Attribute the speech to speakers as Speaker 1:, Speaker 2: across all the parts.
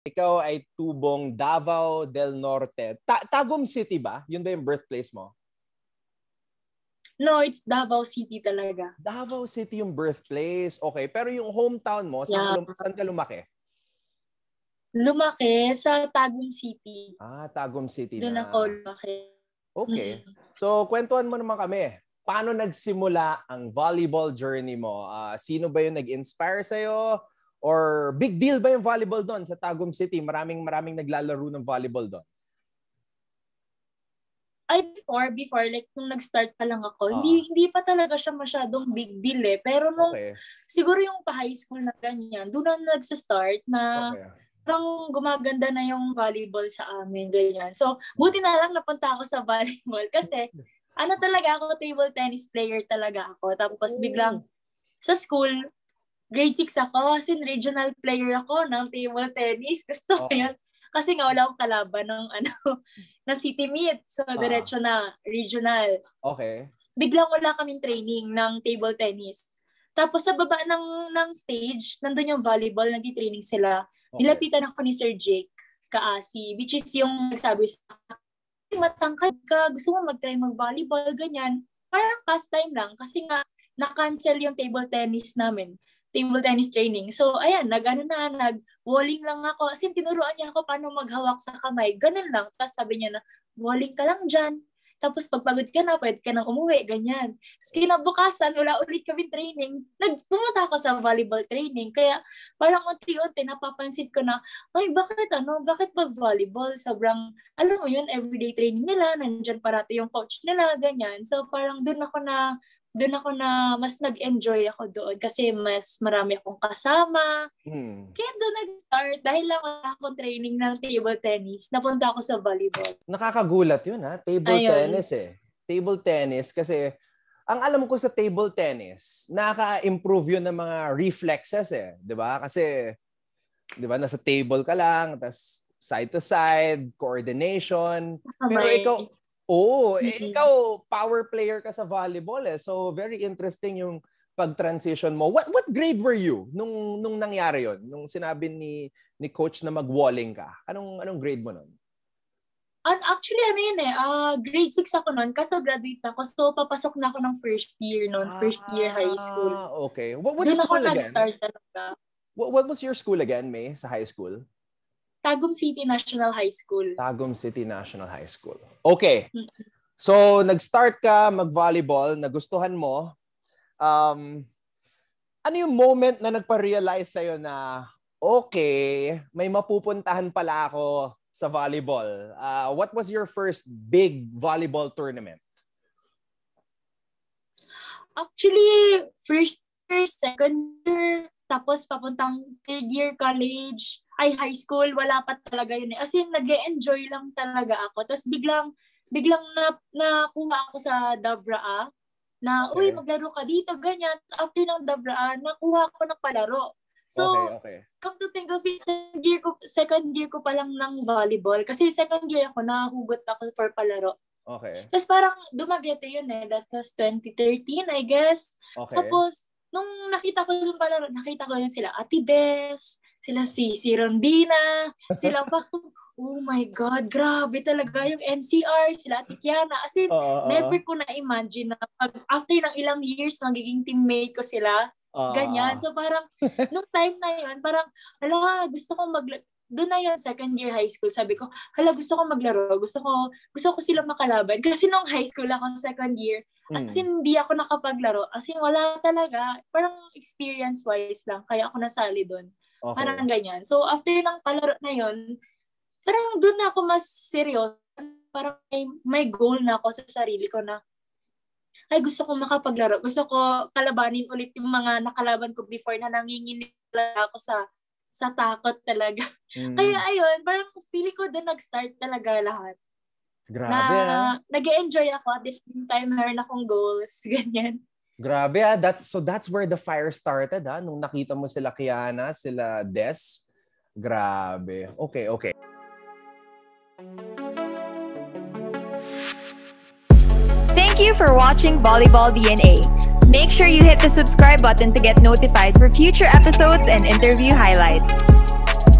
Speaker 1: Ikaw ay tubong Davao del Norte. Ta- Tagum City ba? Yun ba yung birthplace mo?
Speaker 2: No, it's Davao City talaga.
Speaker 1: Davao City yung birthplace. Okay. Pero yung hometown mo, saan,
Speaker 2: Yeah.
Speaker 1: saan ka lumaki?
Speaker 2: Lumaki sa Tagum City.
Speaker 1: Ah, Tagum City
Speaker 2: Doon
Speaker 1: na.
Speaker 2: ako lumaki.
Speaker 1: Okay.
Speaker 2: Mm.
Speaker 1: So, kwentuhan mo naman kami. Paano nagsimula ang volleyball journey mo? Ah, sino ba yung nag-inspire sa'yo? Or big deal ba yung volleyball doon sa Tagum City? Maraming maraming naglalaro ng volleyball doon.
Speaker 2: Ay, before, before, like, nung nag-start pa lang ako,
Speaker 1: Ah.
Speaker 2: hindi hindi pa talaga siya masyadong big deal eh. Pero nung,
Speaker 1: Okay.
Speaker 2: siguro yung pa-high school na ganyan, doon na nagsa-start na
Speaker 1: Okay.
Speaker 2: parang gumaganda na yung volleyball sa amin, ganyan. So, buti na lang napunta ako sa volleyball kasi, ano talaga ako, table tennis player talaga ako. Tapos biglang, sa school, grade 6 ako, as in regional player ako ng table tennis. Gusto ko
Speaker 1: Okay.
Speaker 2: yun. Kasi nga wala akong kalaban ng ano, na city meet. So,
Speaker 1: Ah.
Speaker 2: diretso na regional.
Speaker 1: Okay.
Speaker 2: Biglang wala kaming training ng table tennis. Tapos sa baba ng, ng stage, nandun yung volleyball, nagti-training sila.
Speaker 1: okay.
Speaker 2: Nilapitan ako ni Sir Jake Kaasi, which is yung nagsabi sa akin, matangkad ka, gusto mo mag-try mag-volleyball, ganyan. Parang pastime lang kasi nga na-cancel yung table tennis namin table tennis training. So, ayan, nag-ano na, nag-walling lang ako. As in, tinuruan niya ako paano maghawak sa kamay. Ganun lang. Tapos sabi niya na, walling ka lang dyan. Tapos pagpagod ka na, pwede ka nang umuwi, ganyan. Tapos kinabukasan, wala ulit kami training. Nagpumunta ako sa volleyball training. Kaya parang unti-unti napapansin ko na, ay, bakit ano, bakit pag-volleyball? Sobrang, alam mo yun, everyday training nila, nandyan parati yung coach nila, ganyan. So parang dun ako na, dun ako na mas nag-enjoy ako doon kasi mas marami akong kasama.
Speaker 1: Hmm.
Speaker 2: Kaya doon nag-start, dahil lang wala akong training ng table tennis, napunta ako sa volleyball.
Speaker 1: Nakakagulat yun ha. Table
Speaker 2: Ayun.
Speaker 1: tennis eh. Table tennis kasi ang alam ko sa table tennis, nakaka-improve yun ng mga reflexes eh. 'Di ba? Kasi 'di ba nasa table ka lang, tas side to side, coordination. Pero ikaw, oo, eh,
Speaker 2: Mhm.
Speaker 1: ikaw power player ka sa volleyball eh. So very interesting yung pag-transition mo. What what grade were you nung nung nangyari yon? Nung sinabi ni ni coach na mag-walling ka. Anong anong grade mo nun?
Speaker 2: An- actually, ano yun eh, ah, grade 6 ako noon, kaso graduate na ako. So, papasok na ako ng first year noon, first year high school.
Speaker 1: Ah, okay. What, what
Speaker 2: Doon ako
Speaker 1: school again?
Speaker 2: nag-start talaga.
Speaker 1: What, what was your school again, May, sa high school?
Speaker 2: Tagum City National High School.
Speaker 1: Tagum City National High School. Okay. So, nag-start ka mag-volleyball, nagustuhan mo. Um, ano yung moment na nagpa-realize sa'yo na, okay, may mapupuntahan pala ako sa volleyball? Uh, what was your first big volleyball tournament?
Speaker 2: Actually, first year, second year, tapos papuntang third year college, ay high school, wala pa talaga yun eh. As in, nag enjoy lang talaga ako. Tapos biglang, biglang na, nakuha ako sa Davraa na, uy,
Speaker 1: Okay.
Speaker 2: maglaro ka dito, ganyan. After ng Davraa, nakuha ako ng palaro. So,
Speaker 1: okay, okay.
Speaker 2: come to think of it, second year ko, second year ko pa lang ng volleyball. Kasi second year ako, nahugot ako for palaro.
Speaker 1: Okay.
Speaker 2: Tapos parang dumagete yun eh. That was 2013, I guess.
Speaker 1: Okay.
Speaker 2: Tapos, nung nakita ko yung palaro, nakita ko yun sila Ate Des, sila si, si Rondina, sila pa, oh my God, grabe talaga yung NCR, sila Ate Kiana. As in,
Speaker 1: Oo, oo.
Speaker 2: never ko na-imagine na pag, after ng ilang years, magiging teammate ko sila.
Speaker 1: Oo.
Speaker 2: Ganyan. So parang, nung time na yun, parang, hala, gusto kong mag, doon na yun, second year high school, sabi ko, hala, gusto ko maglaro, gusto ko, gusto ko silang makalaban. Kasi nung high school ako, second year,
Speaker 1: Mm.
Speaker 2: as in, hindi ako nakapaglaro. As in, wala talaga. Parang experience-wise lang, kaya ako nasali doon.
Speaker 1: Okay.
Speaker 2: Parang ganyan. So, after ng palaro na yun, parang doon na ako mas seryoso. Parang may, may goal na ako sa sarili ko na, ay, gusto ko makapaglaro. Gusto ko kalabanin ulit yung mga nakalaban ko before na nanginginig ako sa sa takot talaga.
Speaker 1: Mm.
Speaker 2: Kaya ayun, parang feeling ko doon nag-start talaga lahat.
Speaker 1: Grabe ah.
Speaker 2: na nag-enjoy ako at the same time meron akong goals. Ganyan.
Speaker 1: Grabe ah. That's, so that's where the fire started ah. Nung nakita mo sila Kiana, sila Des. Grabe. Okay, okay.
Speaker 3: Thank you for watching Volleyball DNA. Make sure you hit the subscribe button to get notified for future episodes and interview highlights.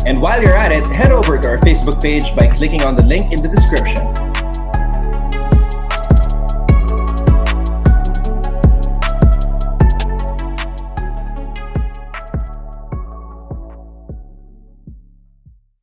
Speaker 1: And while you're at it, head over to our Facebook page by clicking on the link in the description.